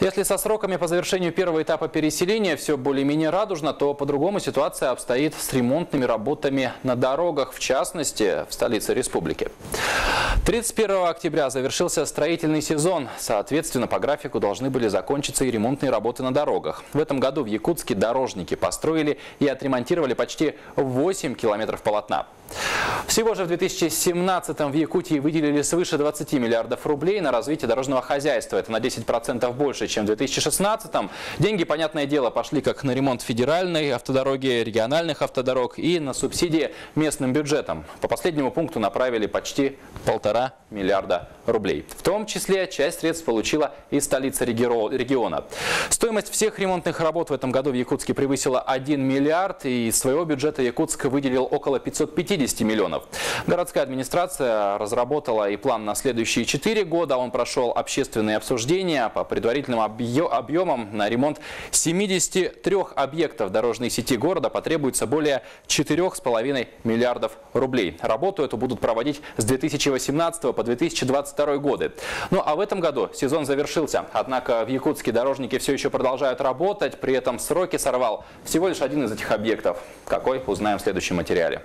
Если со сроками по завершению первого этапа переселения все более-менее радужно, то по-другому ситуация обстоит с ремонтными работами на дорогах, в частности, в столице республики. 31 октября завершился строительный сезон. Соответственно, по графику должны были закончиться и ремонтные работы на дорогах. В этом году в Якутске дорожники построили и отремонтировали почти 8 километров полотна. Всего же в 2017 в Якутии выделили свыше 20 миллиардов рублей на развитие дорожного хозяйства. Это на 10% больше, чем в 2016. Деньги, понятное дело, пошли как на ремонт федеральной автодороги, региональных автодорог и на субсидии местным бюджетам. По последнему пункту направили почти полтора миллиарда рублей. В том числе часть средств получила и столица региона. Стоимость всех ремонтных работ в этом году в Якутске превысила 1 миллиард. И из своего бюджета Якутск выделил около 550 миллионов. Городская администрация разработала и план на следующие 4 года. Он прошел общественные обсуждения по предварительным объемам на ремонт 73 объектов дорожной сети города потребуется более 4,5 миллиардов рублей. Работу эту будут проводить с 2018 по 2022 годы. Ну а в этом году сезон завершился. Однако в Якутске дорожники все еще продолжают работать. При этом сроки сорвал всего лишь один из этих объектов. Какой, узнаем в следующем материале.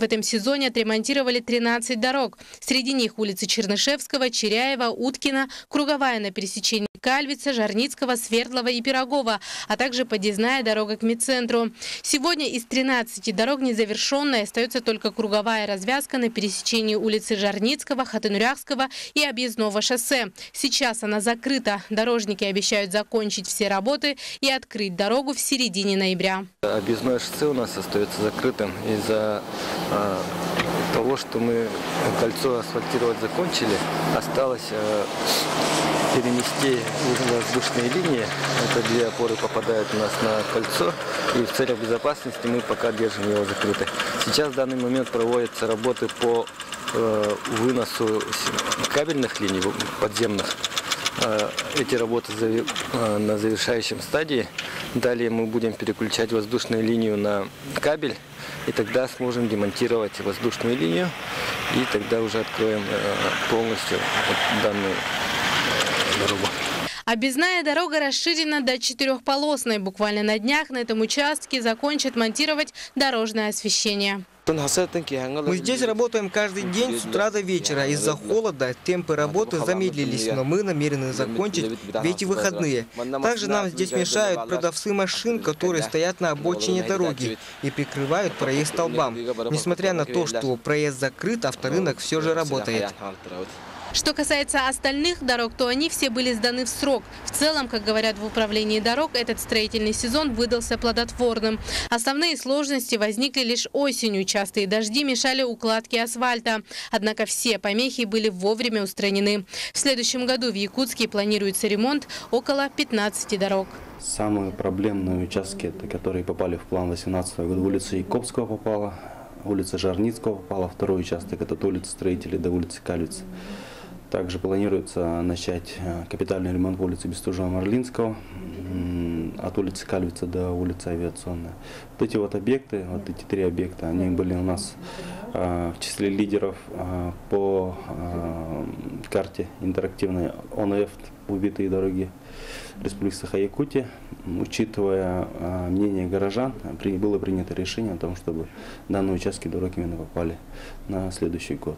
В этом сезоне отремонтировали 13 дорог. Среди них улицы Чернышевского, Черяева, Уткина, Круговая на пересечении Кальвица, Жарницкого, Свердлова и Пирогова, а также подъездная дорога к медцентру. Сегодня из 13 дорог незавершенной остается только круговая развязка на пересечении улицы Жарницкого, Хатынуряхского и объездного шоссе. Сейчас она закрыта. Дорожники обещают закончить все работы и открыть дорогу в середине ноября. Объездное шоссе у нас остается закрытым из-за того, что мы кольцо асфальтировать закончили. Осталось а, перенести воздушные линии. Это две опоры попадают у нас на кольцо. И в целях безопасности мы пока держим его закрыто. Сейчас в данный момент проводятся работы по э, выносу кабельных линий подземных. Э, эти работы э, на завершающем стадии. Далее мы будем переключать воздушную линию на кабель. И тогда сможем демонтировать воздушную линию. И тогда уже откроем полностью данную дорогу. Объездная дорога расширена до четырехполосной. Буквально на днях на этом участке закончат монтировать дорожное освещение. Мы здесь работаем каждый день с утра до вечера. Из-за холода темпы работы замедлились, но мы намерены закончить в эти выходные. Также нам здесь мешают продавцы машин, которые стоят на обочине дороги и прикрывают проезд столбам. Несмотря на то, что проезд закрыт, авторынок все же работает. Что касается остальных дорог, то они все были сданы в срок. В целом, как говорят в управлении дорог, этот строительный сезон выдался плодотворным. Основные сложности возникли лишь осенью. Частые дожди мешали укладке асфальта. Однако все помехи были вовремя устранены. В следующем году в Якутске планируется ремонт около 15 дорог. Самые проблемные участки, которые попали в план 2018 года, улица Якобского попала, улица Жарницкого попала, второй участок, это улица Строителей до улицы Калицы. Также планируется начать э, капитальный ремонт по улице Бестужева-Марлинского от улицы Кальвица до улицы Авиационная. Вот эти вот объекты, вот эти три объекта, они были у нас э, в числе лидеров э, по карте интерактивной ОНФ «Убитые дороги» Республики Саха-Якутия. Учитывая мнение горожан, было принято решение о том, чтобы данные участки дороги именно попали на следующий год.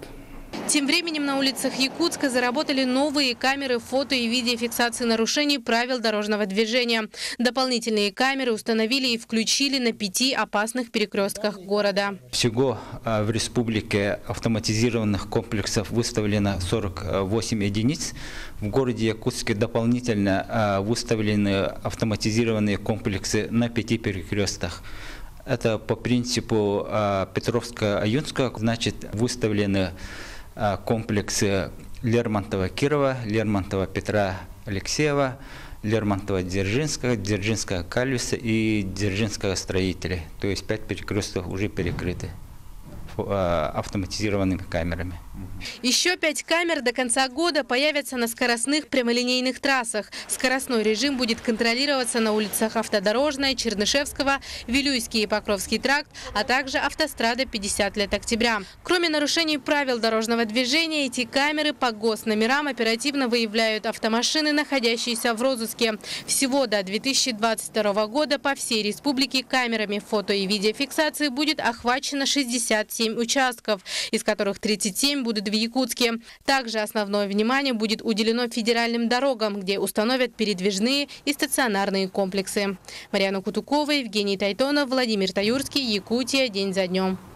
Тем временем на улицах Якутска заработали новые камеры фото и видеофиксации нарушений правил дорожного движения. Дополнительные камеры установили и включили на пяти опасных перекрестках города. Всего а, в республике автоматизированных комплексов выставлено 48 единиц. В городе Якутске дополнительно а, выставлены автоматизированные комплексы на пяти перекрестках. Это по принципу а, Петровска-Аюнска, значит, выставлены а, комплексы Лермонтова-Кирова, Лермонтова-Петра Алексеева, Лермонтова-Дзержинского, Дзержинского-Кальвиса и Дзержинского строителей. То есть пять перекрестков уже перекрыты. Автоматизированными камерами. Еще пять камер до конца года появятся на скоростных прямолинейных трассах. Скоростной режим будет контролироваться на улицах Автодорожная, Чернышевского, Вилюйский и Покровский тракт, а также автострада 50 лет октября. Кроме нарушений правил дорожного движения, эти камеры по госномерам оперативно выявляют автомашины, находящиеся в розыске. Всего до 2022 года по всей республике камерами фото- и видеофиксации будет охвачено 67 участков, из которых 37 будут в Якутске. Также основное внимание будет уделено федеральным дорогам, где установят передвижные и стационарные комплексы. Марьяна Кутукова, Евгений Тайтонов, Владимир Таюрский, Якутия. День за днем.